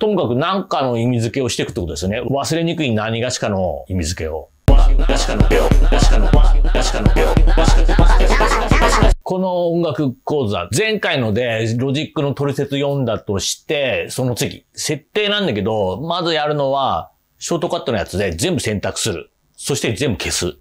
ともかく何かの意味付けをしていくってことですよね。忘れにくい何がしかの意味付けを。この音楽講座、前回のでロジックの取説読んだとして、その次、設定なんだけど、まずやるのは、ショートカットのやつで全部選択する。そして全部消す。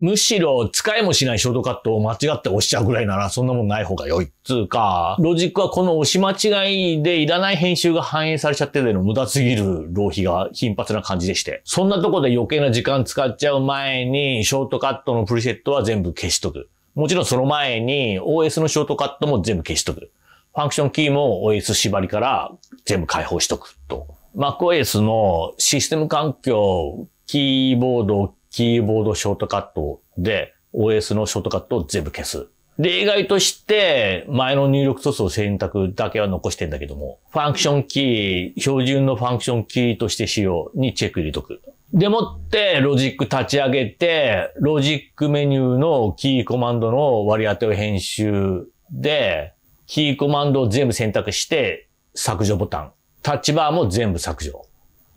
むしろ使いもしないショートカットを間違って押しちゃうぐらいならそんなもんない方が良い。つうか、ロジックはこの押し間違いでいらない編集が反映されちゃってるの無駄すぎる浪費が頻発な感じでして。そんなとこで余計な時間使っちゃう前に、ショートカットのプリセットは全部消しとく。もちろんその前に OS のショートカットも全部消しとく。ファンクションキーも OS 縛りから全部解放しとくと。MacOS のシステム環境、キーボード、キーボードショートカットで OS のショートカットを全部消す。例外として、前の入力ソースを選択だけは残してんだけども、ファンクションキー、標準のファンクションキーとして使用にチェック入れとく。でもって、ロジック立ち上げて、ロジックメニューのキーコマンドの割り当てを編集で、キーコマンドを全部選択して、削除ボタン。タッチバーも全部削除。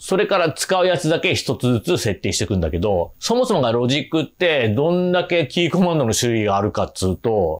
それから使うやつだけ一つずつ設定していくんだけど、そもそもがロジックってどんだけキーコマンドの種類があるかっつうと、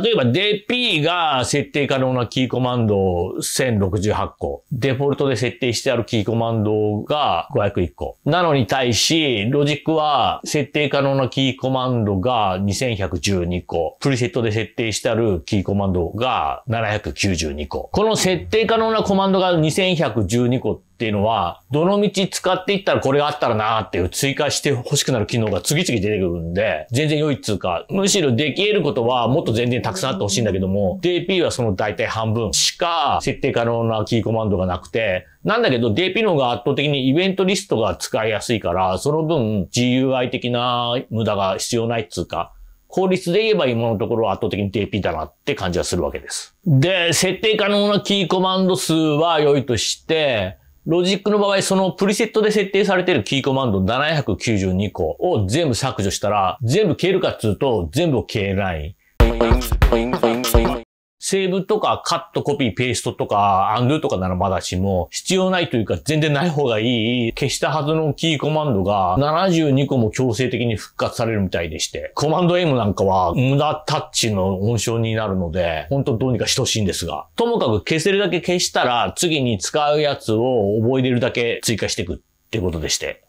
例えば DP が設定可能なキーコマンド1068個。デフォルトで設定してあるキーコマンドが501個。なのに対し、ロジックは設定可能なキーコマンドが2112個。プリセットで設定してあるキーコマンドが792個。この設定可能なコマンドが2112個ってっていうのは、どの道使っていったらこれがあったらなーっていう追加して欲しくなる機能が次々出てくるんで、全然良いっつうか、むしろでき得ることはもっと全然たくさんあってほしいんだけども、DP はその大体半分しか設定可能なキーコマンドがなくて、なんだけど DP の方が圧倒的にイベントリストが使いやすいから、その分 GUI 的な無駄が必要ないっつうか、効率で言えば今のところ圧倒的に DP だなって感じはするわけです。で、設定可能なキーコマンド数は良いとして、ロジックの場合、そのプリセットで設定されているキーコマンド792個を全部削除したら、全部消えるかっつうと、全部消えない。セーブとかカット、コピー、ペーストとか、アンドゥとかならまだしも、必要ないというか全然ない方がいい、消したはずのキーコマンドが72個も強制的に復活されるみたいでして、コマンド M なんかは無駄タッチの音章になるので、本当どうにかしてほしいんですが、ともかく消せるだけ消したら、次に使うやつを覚えれるだけ追加していくってことでして。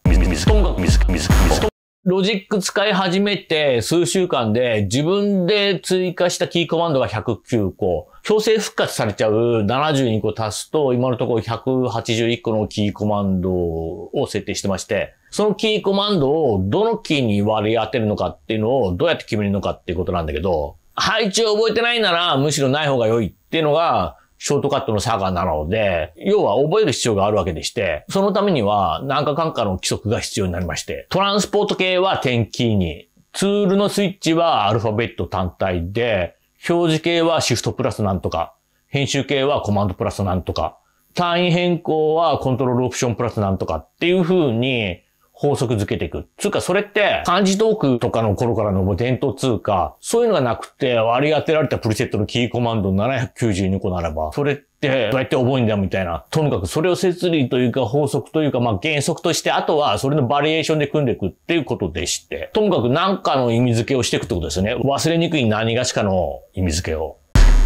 ロジック使い始めて数週間で自分で追加したキーコマンドが109個、強制復活されちゃう72個足すと、今のところ181個のキーコマンドを設定してまして、そのキーコマンドをどのキーに割り当てるのかっていうのをどうやって決めるのかっていうことなんだけど、配置を覚えてないならむしろない方が良いっていうのが、ショートカットの差がなので、要は覚える必要があるわけでして、そのためには何かかんかの規則が必要になりまして、トランスポート系は点キーに、ツールのスイッチはアルファベット単体で、表示系はシフトプラスなんとか、編集系はコマンドプラスなんとか、単位変更はコントロールオプションプラスなんとかっていう風に、法則づけていく。つうか、それって、漢字トークとかの頃からの伝統通貨、そういうのがなくて割り当てられたプリセットのキーコマンド792個ならば、それってどうやって覚えんだみたいな。とにかくそれを設理というか法則というか、まあ原則として、あとはそれのバリエーションで組んでいくっていうことでして、ともかく何かの意味付けをしていくってことですよね。忘れにくい何がしかの意味付けを。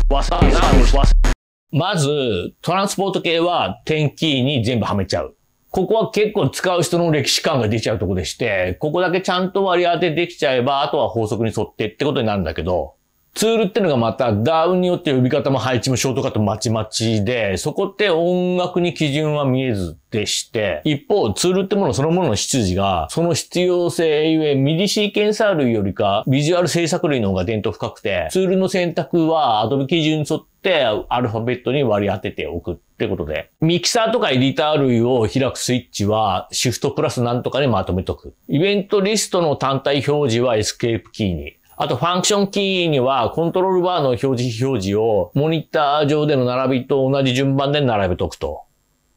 わさ、わさまず、トランスポート系は点キーに全部はめちゃう。ここは結構使う人の歴史感が出ちゃうとこでして、ここだけちゃんと割り当てできちゃえば、あとは法則に沿ってってことになるんだけど、ツールってのがまたダウンによって呼び方も配置もショートカットまちまちで、そこって音楽に基準は見えずでして、一方ツールってものそのものの出自が、その必要性ゆえミディシーケンサー類よりかビジュアル制作類の方が伝統深くて、ツールの選択はアドビ基準に沿ってアルファベットに割り当てておくってことで、ミキサーとかエディター類を開くスイッチはシフトプラスなんとかでまとめとく。イベントリストの単体表示はエスケープキーに。あと、ファンクションキーには、コントロールバーの表示表示を、モニター上での並びと同じ順番で並べとくと。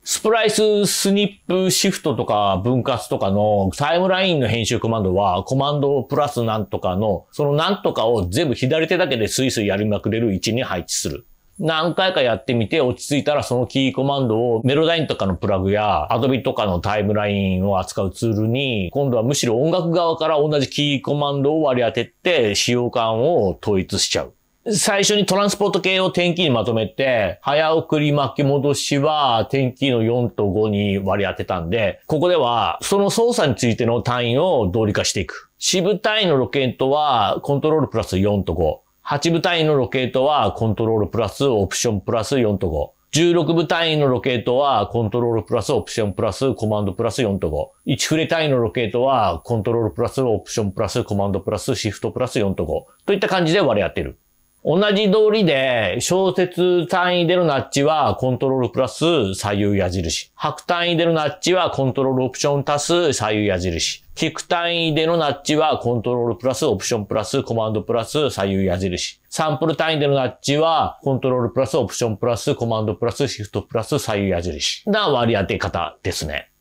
Splice、Snip、シフトとか分割とかのタイムラインの編集コマンドは、コマンドプラスなんとかの、そのなんとかを全部左手だけでスイスイやりまくれる位置に配置する。何回かやってみて落ち着いたらそのキーコマンドを Melodyne とかのプラグや Adobe とかのタイムラインを扱うツールに今度はむしろ音楽側から同じキーコマンドを割り当てて使用感を統一しちゃう。最初にトランスポート系を点キーにまとめて、早送り巻き戻しは点キーの4と5に割り当てたんで、ここではその操作についての単位を同理化していく。四部単位のロケートはコントロールプラス4と5。8部単位のロケートはコントロールプラスオプションプラス4と5。16部単位のロケートはコントロールプラスオプションプラスコマンドプラス4と5。1フレ単位のロケートはコントロールプラスオプションプラスコマンドプラスシフトプラス4と5。といった感じで割り当てる。同じ通りで、小説単位でのナッチはコントロールプラス左右矢印。白単位でのナッチはコントロールオプション足す左右矢印。キク単位でのナッチはコントロールプラスオプションプラスコマンドプラス左右矢印。サンプル単位でのナッチはコントロールプラスオプションプラスコマンドプラスシフトプラス左右矢印。な割り当て方ですね。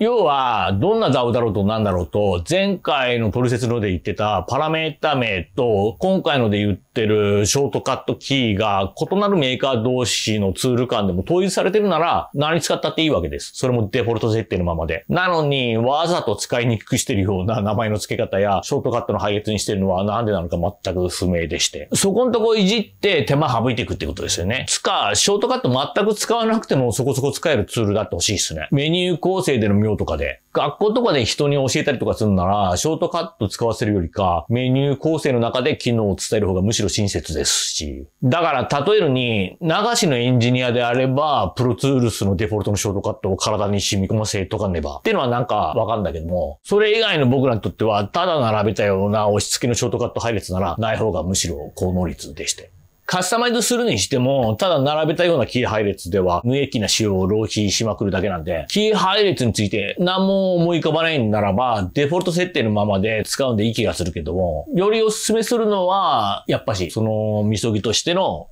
要は、どんな DAO だろうと何だろうと、前回のトリセツので言ってたパラメータ名と、今回ので言っててるショートカットキーが異なるメーカー同士のツール間でも統一されてるなら、何使ったっていいわけです。それもデフォルト設定のままで。なのに、わざと使いにくくしてるような名前の付け方や、ショートカットの配列にしてるのはなんでなのか全く不明でして。そこのとこいじって手間省いていくってことですよね。つか、ショートカット全く使わなくてもそこそこ使えるツールだってほしいですね。メニュー構成での妙とかで、学校とかで人に教えたりとかするなら、ショートカット使わせるよりか、メニュー構成の中で機能を伝える方がむしろ親切ですし。だから、例えるに、流しのエンジニアであれば、プロツールスのデフォルトのショートカットを体に染み込ませとかねば。っていうのはなんかわかんだけども、それ以外の僕らにとっては、ただ並べたような押し付けのショートカット配列なら、ない方がむしろ高能率でして。カスタマイズするにしても、ただ並べたようなキー配列では無益な仕様を浪費しまくるだけなんで、キー配列について何も思い浮かばないんならば、デフォルト設定のままで使うんでいい気がするけども、よりお勧めするのは、やっぱし、その、みそぎとしての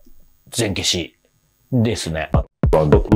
全消しですね。バンド、